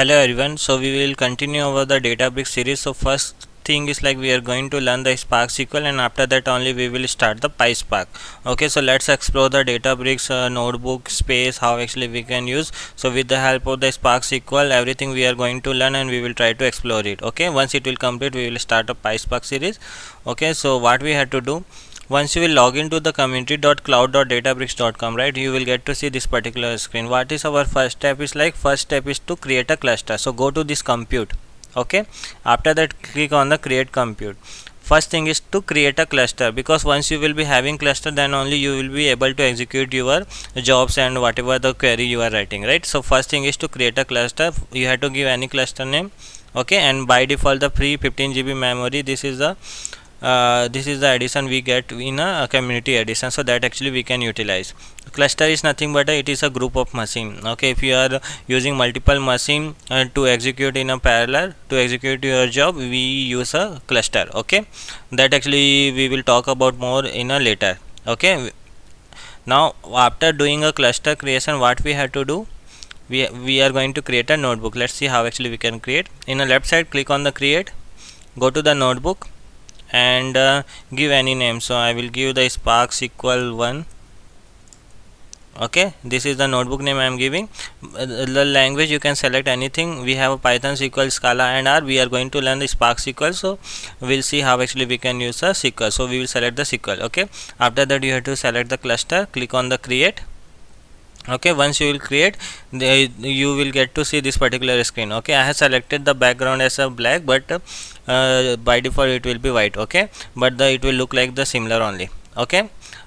hello everyone. So we will continue over the databricks series. So first thing is like we are going to learn the spark sql and after that only we will start the pyspark. Okay so let's explore the databricks uh, notebook space how actually we can use. So with the help of the spark sql everything we are going to learn and we will try to explore it. Okay once it will complete we will start a pyspark series. Okay so what we had to do once you will log into the community.cloud.databricks.com right you will get to see this particular screen. What is our first step is like first step is to create a cluster. So go to this compute okay? After that click on the create compute. First thing is to create a cluster because once you will be having cluster then only you will be able to execute your jobs and whatever the query you are writing right? So first thing is to create a cluster. You have to give any cluster name okay? And by default the free 15 GB memory this is the uh, this is the addition we get in a community edition so that actually we can utilize. Cluster is nothing but it is a group of machine. Okay if you are using multiple machine uh, to execute in a parallel to execute your job we use a cluster okay? That actually we will talk about more in a later okay? Now after doing a cluster creation what we have to do? We, we are going to create a notebook. Let's see how actually we can create. In the left side click on the create. Go to the notebook and uh, give any name. So I will give the spark SQL 1 okay? This is the notebook name I am giving. Uh, the language you can select anything. We have a Python SQL Scala and R. We are going to learn the Spark SQL so we'll see how actually we can use a SQL so we will select the SQL okay? After that you have to select the cluster. Click on the create. Okay? Once you will create the, you will get to see this particular screen. Okay? I have selected the background as a black but uh, by default it will be white okay? But the it will look like the similar only okay?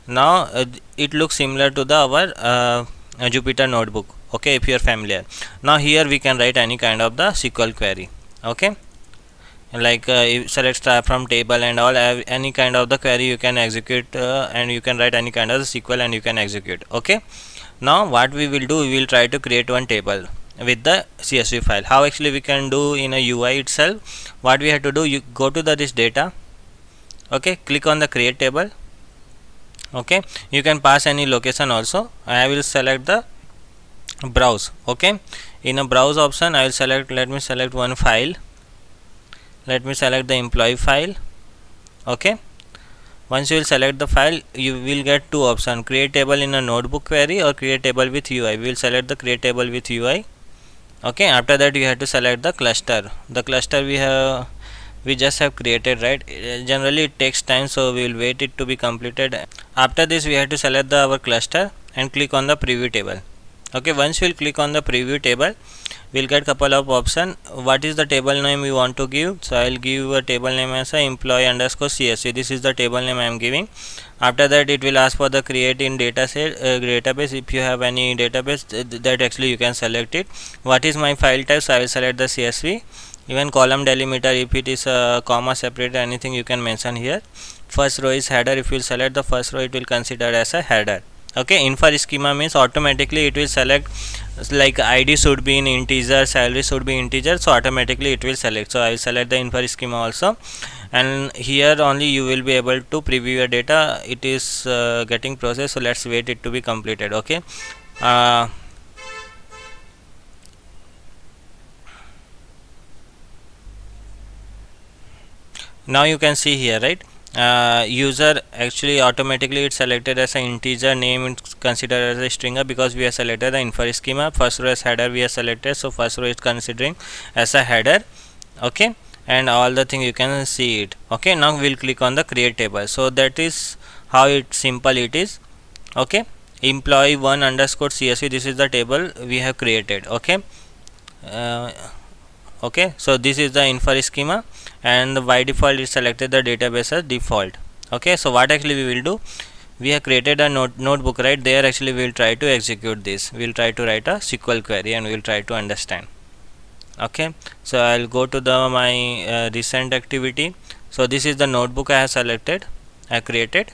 Now uh, it looks similar to the our uh, jupyter notebook okay if you are familiar. Now here we can write any kind of the sql query okay? Like uh, select from table and all any kind of the query you can execute uh, and you can write any kind of the sql and you can execute okay? Now what we will do we will try to create one table with the csv file. How actually we can do in a ui itself? What we have to do you go to the this data okay? Click on the create table okay? You can pass any location also. I will select the browse okay? In a browse option i will select let me select one file. Let me select the employee file okay? Once you will select the file you will get two options create table in a notebook query or create table with UI we will select the create table with UI okay after that you have to select the cluster. The cluster we have we just have created right? Generally it takes time so we will wait it to be completed. After this we have to select the our cluster and click on the preview table okay once we'll click on the preview table we'll get couple of option. What is the table name we want to give? So i'll give a table name as a employee underscore csv this is the table name i am giving. After that it will ask for the create in data set uh, database. If you have any database th that actually you can select it. What is my file type so i will select the csv even column delimiter if it is a comma separate anything you can mention here. First row is header. If you select the first row it will consider as a header okay infer schema means automatically it will select like id should be in integer salary should be integer so automatically it will select. So i will select the infer schema also. And here only you will be able to preview your data. It is uh, getting processed so let's wait it to be completed okay? Uh, now you can see here right uh, user actually automatically it's selected as an integer name it's considered as a stringer because we have selected the infer schema. First row as header we have selected so first row is considering as a header okay? And all the thing you can see it okay? Now we'll click on the create table. So that is how it simple it is okay? Employee one underscore csv this is the table we have created okay? Uh, okay so this is the infer schema and by default it selected the database as default. Okay so what actually we will do? We have created a note notebook right? There actually we will try to execute this. We will try to write a SQL query and we will try to understand. Okay so I'll go to the my uh, recent activity. So this is the notebook I have selected I created.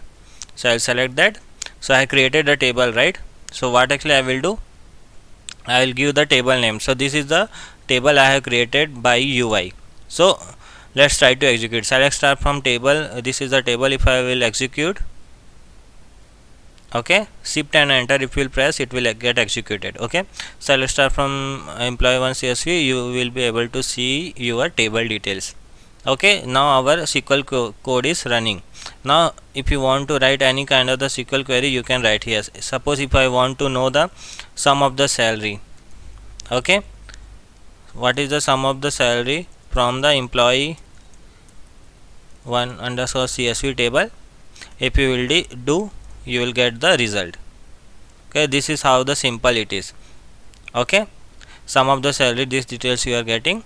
So I'll select that. So I created a table right? So what actually I will do? I will give the table name. So this is the table I have created by UI so let's try to execute. Select star from table. This is the table if I will execute. Okay. Shift and enter. If you will press it will get executed. Okay. Select let's from employee 1 csv you will be able to see your table details. Okay. Now our sql co code is running. Now if you want to write any kind of the sql query you can write here. Suppose if i want to know the sum of the salary. Okay what is the sum of the salary from the employee 1 underscore csv table? If you will do you will get the result. Okay this is how the simple it is. Okay sum of the salary these details you are getting.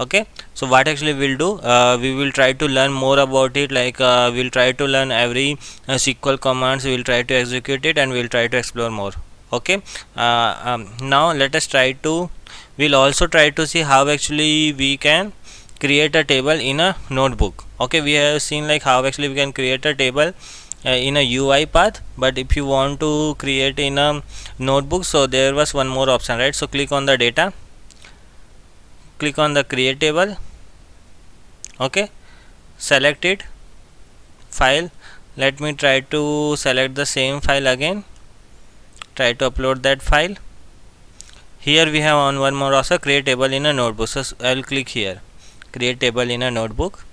Okay so what actually we'll do uh, we will try to learn more about it like uh, we'll try to learn every uh, SQL commands we'll try to execute it and we'll try to explore more. Okay uh, um, now let us try to we'll also try to see how actually we can create a table in a notebook. Okay we have seen like how actually we can create a table uh, in a UI path but if you want to create in a notebook so there was one more option right? So click on the data. Click on the create table. Okay select it file. Let me try to select the same file again. Try to upload that file here we have on one more also create table in a notebook. So I'll click here. Create table in a notebook.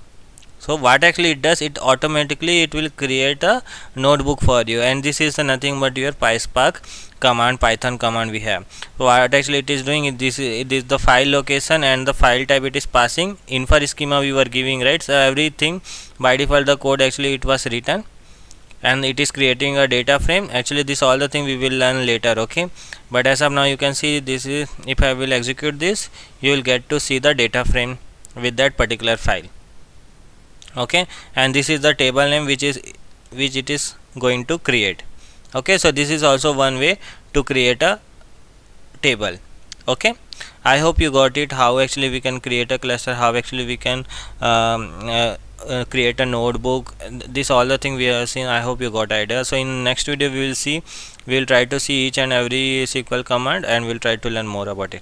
So what actually it does it automatically it will create a notebook for you. And this is nothing but your PySpark command python command we have. So what actually it is doing this is the file location and the file type it is passing. Infer schema we were giving right? So everything by default the code actually it was written and it is creating a data frame. Actually this all the thing we will learn later okay? But as of now you can see this is if i will execute this you will get to see the data frame with that particular file okay? And this is the table name which is which it is going to create okay? So this is also one way to create a table okay? I hope you got it how actually we can create a cluster how actually we can um, uh, uh, create a notebook. This all the thing we have seen. I hope you got idea. So in next video we will see we will try to see each and every sql command and we'll try to learn more about it